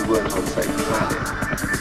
we work on safe same planet.